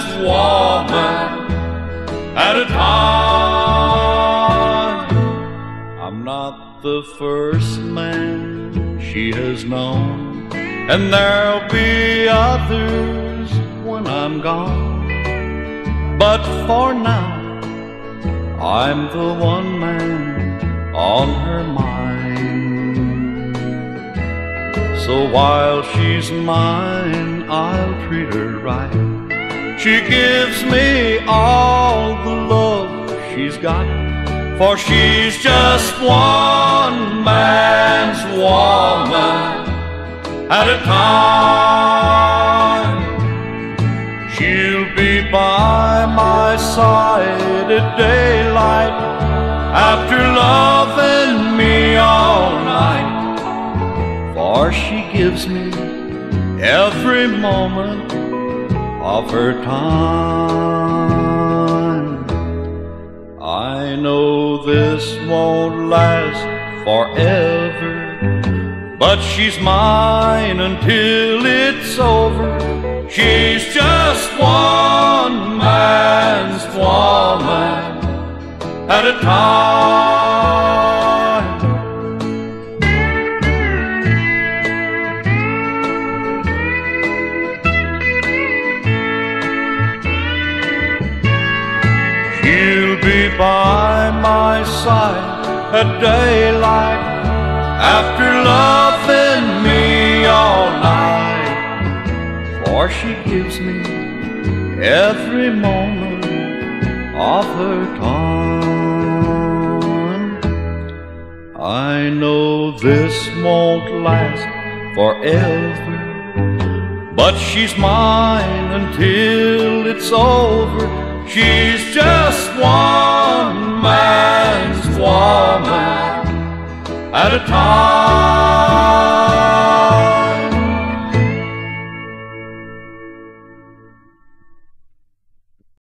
just woman at a time. I'm not the first man she has known, and there'll be others when I'm gone. But for now, I'm the one man on her mind. So while she's mine, I'll treat her right. She gives me all the love she's got, for she's just one man's woman at a time. She'll be by my side at daylight after loving me all night, for she gives me every moment of her time. I know this won't last forever, but she's mine until it's over. She's just one man's woman at a time. Be by my side at daylight after loving me all night. For she gives me every moment of her time. I know this won't last forever, but she's mine until it's over. She's just one man's woman at a time.